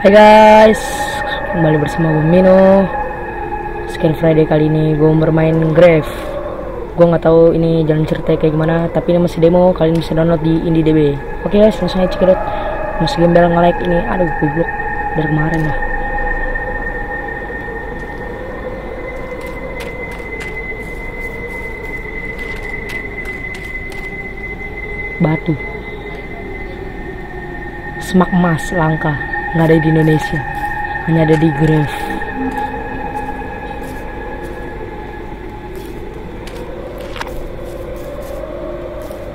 Hai guys, kembali bersama gue Mino. Skin Friday kali ini gue bermain Grave. Gue nggak tahu ini jalan cerita kayak gimana, tapi ini masih demo. Kalian bisa download di IndieDB. Oke guys, langsung aja cekidot. Masukin bel nge-like ini. Aduh, goblok dari kemarin lah. Batu. Semak emas langka nggak ada di Indonesia. Hanya ada di Grave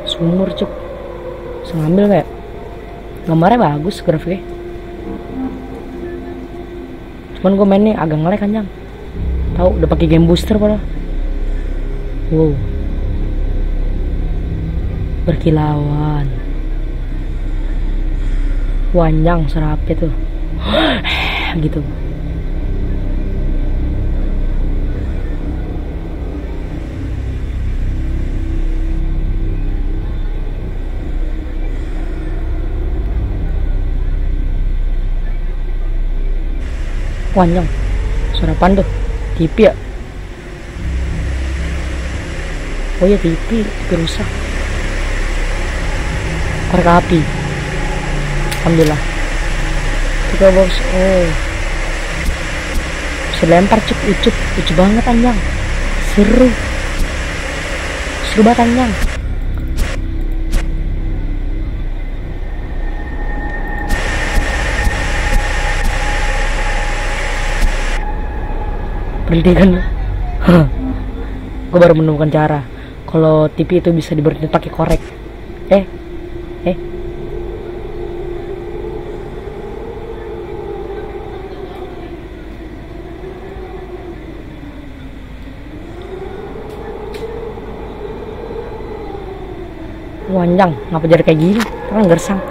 sumur cuk. Ngambil kayak gambarnya bagus grafiknya cuman gue nih agak ngelek anjang. Tahu udah pakai game booster padahal wow. Berkilauan wanjang serapi tuh. Gitu. Wanjang suara apaan tuh? TV ya? Oh ya TV TV rusak. Korek api alhamdulillah. Tiga box oh. Bisa lempar cuk. Ucup banget anjang. Seru. Seru banget anjang. Berhenti kan gue baru menemukan cara. Kalau TV itu bisa diberhenti pakai korek. Eh. Eh Wanjang, ngapa jadi kayak gini? Kan gersang.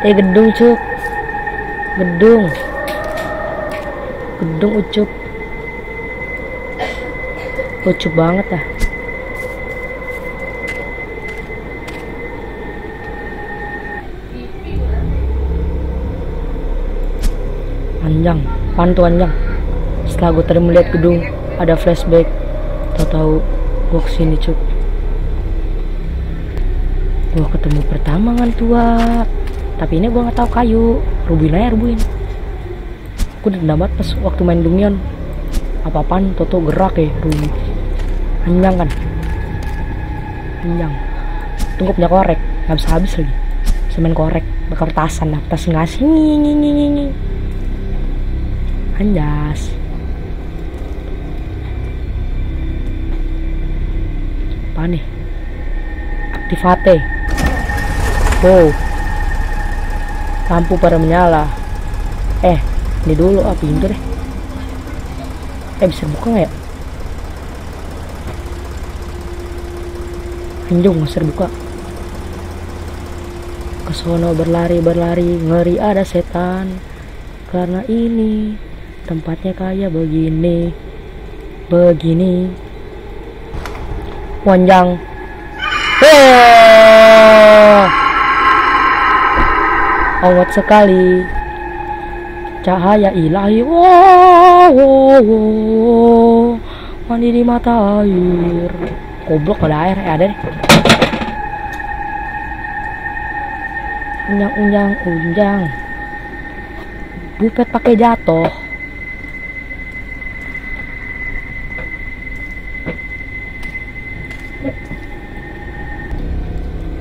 Eh gedung cuk, gedung, gedung ucup, ucup banget ah. Anjang, pantu anjang. Setelah gue tadi melihat gedung, ada flashback. Tahu-tahu gue ke sini cuk gue ketemu pertama kan tua. Tapi ini gue nggak tahu kayu. Rubuin aja rubuin gue udah dapat pas waktu main dungion apa apaan toto gerak ya rubuin panjang kan? Panjang tunggu punya korek. Nggak bisa habis lagi. Semen korek. Bakal tasan lah tas ngasih ngi anjas apa nih? Aktivate. Wow. Lampu pada menyala. Eh ini dulu. Ah pintu deh eh bisa buka nggak ya? Anjung bisa buka kesono berlari berlari. Ngeri ada setan. Karena ini tempatnya kayak begini. Begini wanjang awet sekali. Cahaya ilahi. Wow, wow, wow. mandi di mata air. Goblok ada air eh ada unjang unjang unjang. Bupet pakai jatuh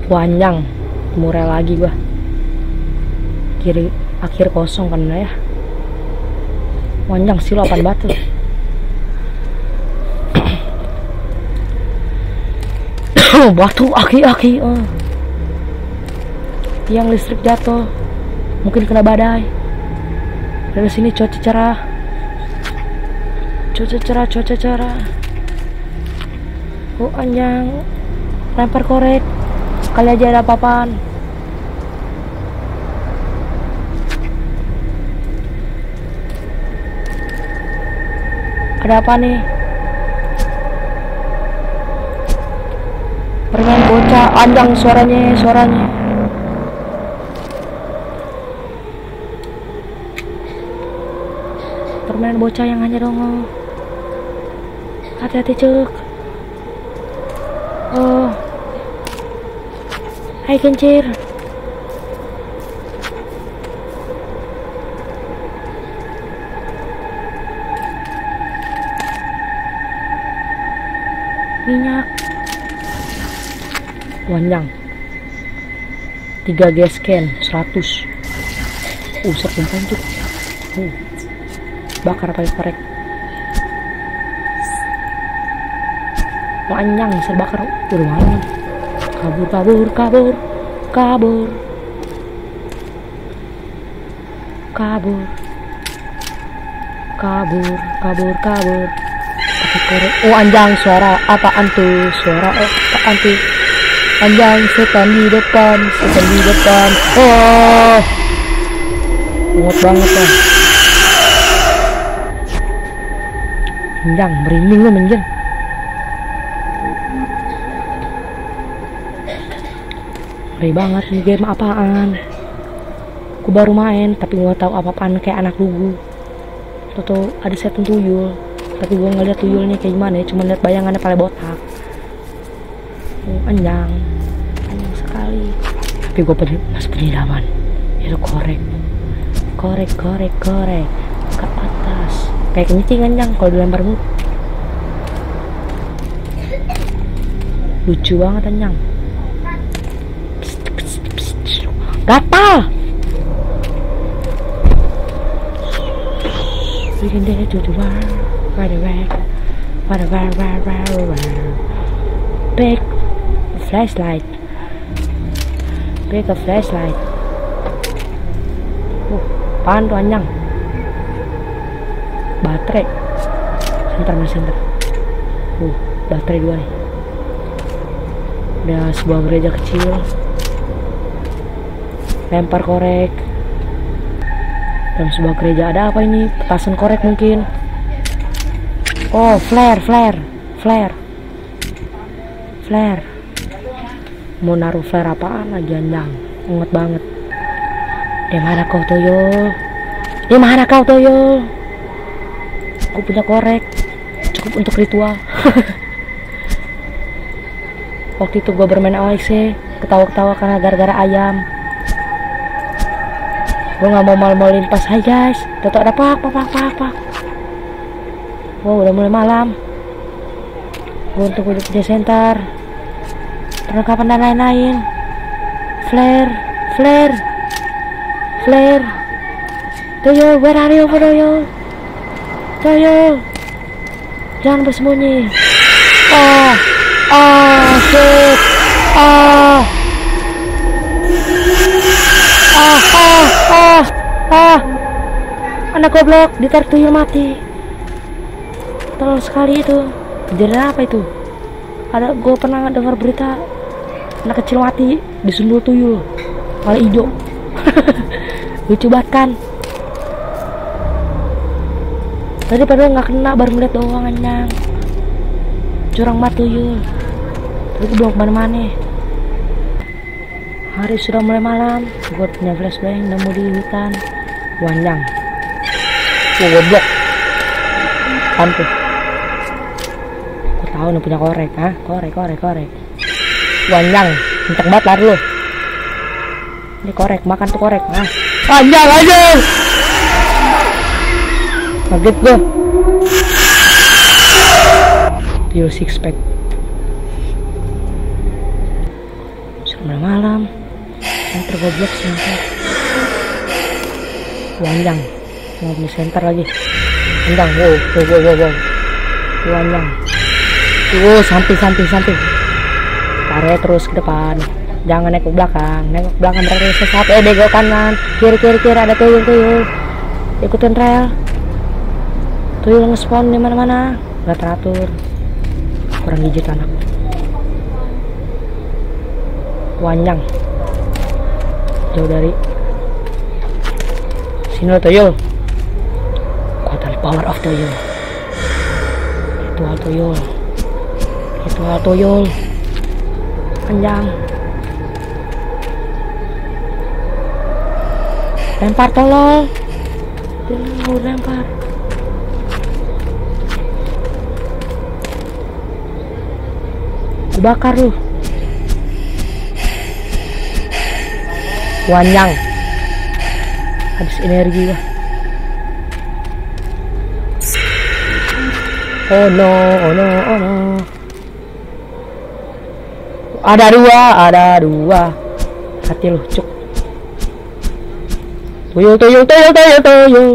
panjang. Murah lagi gua. Kiri akhir kosong kan ya. Panjang sih apaan batu. Batu aki-aki oh. tiang listrik jatuh. Mungkin kena badai. Dari sini cuaca cerah cuaca cerah cuaca cerah oh anjang. Lempar korek kali aja ada papan. Ada apa nih? Permen bocah anjang suaranya suaranya. Permen bocah yang hanya dong hati-hati cek hai kencir minyak. Wanjang. 3G scan 100 uh serkumpan cuk uh, bakar pakai korek. Panjang bisa bakar udah malam kabur kabur kabur kabur. Kabur. Kabur kabur kabur. Korek oh anjang suara apaan tuh? Suara oh, apaan tuh? Anjang setan di depan setan di depan. Oh. Muat banget ya Menjang, merinding lo menjang Ngeri banget nih game apaan? Aku baru main tapi gua tahu apa-apaan kayak anak lugu. Toto ada setan tuyul. Tapi gua ngeliat tuyulnya kayak gimana ya Cuma lihat bayangannya pada botak. Oh, Anjang Anjang sekali. Tapi gua pen masuk penyiraman Itu korek. Korek korek korek. Ke atas. Kayak kencing anjang kalau dilempar mulu Lucu banget anjang gatal. Big the flashlight. Big flashlight. Oh, pan tuh anjang Baterai. Sebentar mas, sebentar. Uh, baterai dua nih. Ada sebuah gereja kecil lempar korek. Dalam sebuah gereja ada apa ini? Petasan korek mungkin. Oh flare flare flare. Flare. Mau naruh flare apaan lagi anjang? Nget banget. Di mana kau toyo? Di mana kau toyo? Aku punya korek. Cukup untuk ritual. Waktu itu gue bermain AOX ketawa-ketawa karena gara-gara ayam gue nggak mau mal-malin pas guys. Tetap ada pak pak pak pak pak. Wow udah mulai malam. Gue untuk udah punya center perlengkapan dan lain-lain. Flare flare flare. Toyo where are you Toyo? Toyo jangan bersembunyi. Oh oh shit. Oh ah ah. Anak goblok ditarik tuyul mati. Tolong sekali itu. Kejadian apa itu? Ada gue pernah dengar berita anak kecil mati disundul tuyul. Malah hijau. Lucu banget kan? Tadi padahal nggak kena baru ngeliat doang anjang. Curang banget tuyul. Tapi belum ke mana-mana Hari sudah mulai malam, gue punya flashbang nemu di hutan. Wanjang. Gue goblok. Hantu. Gue nih punya korek, ah Korek, korek, korek. Wanjang. Kenceng banget lari lu. Ini korek, makan tuh korek, ah. Panjang aja. Kaget gue. Yo six pack. Sudah malam center goblok center. Wanjang. Mau beli center lagi. Wanjang wow wow wow wow, wow. wanjang. Wow samping samping samping. Tarik terus ke depan. Jangan naik ke belakang. Naik ke belakang berarti sesat eh bego kanan. Kiri kiri kiri. Ada tuyul tuyul. Ikutin trail. Tuyul nge-spawn di mana mana nggak teratur. Kurang gigit anak. Wanjang jauh dari Sino Toyol Kuatal power of Toyol Itu Toyol Itu Toyol Panjang. Lempar tolong. Tunggu lempar. Dibakar lu. Wanyang. Habis energi lah. Oh no oh no oh no. Ada dua ada dua. Hati lu cuk tuyul tuyul tuyul tuyul tuyul.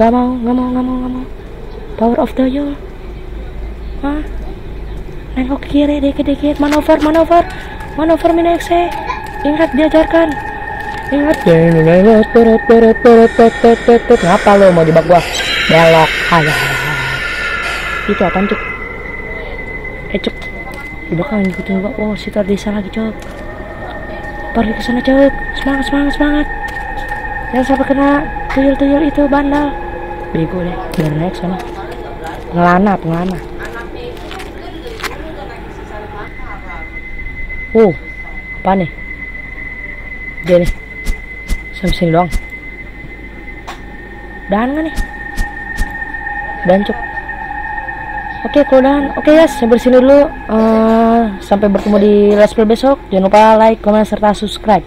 Gak mau gak mau gak mau gak mau. Power of tuyul Hah? nengok kiri dikit-dikit. Manuver manuver manuver minekse ingat diajarkan. Ingat. Ngapa lo mau jebak gua? Belok. Aja itu apaan cuk? Eh cuk. Di belakang ngikutin gua oh situ ada desa lagi cuk. Pergi ke sana cuk. Semangat semangat semangat. Jangan sampai kena tuyul-tuyul itu bandal bego deh. Biar naik sana. Ngelana pengelana Oh, apa nih? Dia nih. Sampai sini doang. Dan nggak nih? Dan cuk. Oke, kalau dan. Oke guys, sampai sini dulu. Eh, sampai bertemu di let's play besok. Jangan lupa like, comment, serta subscribe.